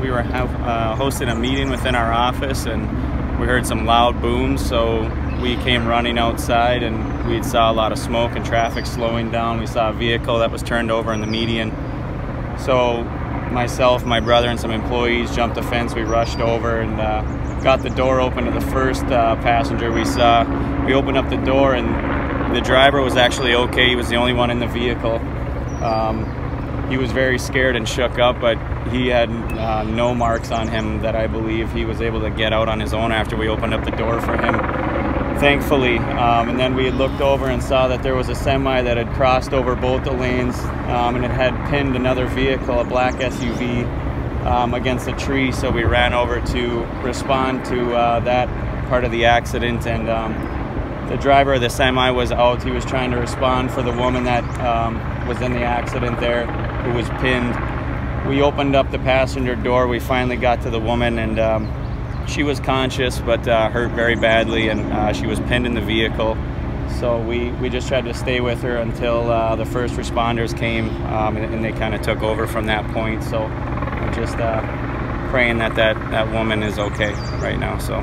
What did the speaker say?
we were have, uh, hosting a meeting within our office, and we heard some loud booms. So we came running outside, and we saw a lot of smoke and traffic slowing down. We saw a vehicle that was turned over in the median. So myself, my brother, and some employees jumped the fence. We rushed over and uh, got the door open to the first uh, passenger we saw. We opened up the door, and the driver was actually okay. He was the only one in the vehicle. Um, he was very scared and shook up, but he had uh, no marks on him that I believe he was able to get out on his own after we opened up the door for him. Thankfully, um, and then we looked over and saw that there was a semi that had crossed over both the lanes um, and it had pinned another vehicle, a black SUV, um, against a tree. So we ran over to respond to uh, that part of the accident and um, the driver of the semi was out. He was trying to respond for the woman that um, was in the accident there, who was pinned. We opened up the passenger door. We finally got to the woman, and um, she was conscious but uh, hurt very badly, and uh, she was pinned in the vehicle. So we, we just tried to stay with her until uh, the first responders came, um, and, and, they kind of took over from that point. So I'm just uh, praying that, that that woman is okay right now. So.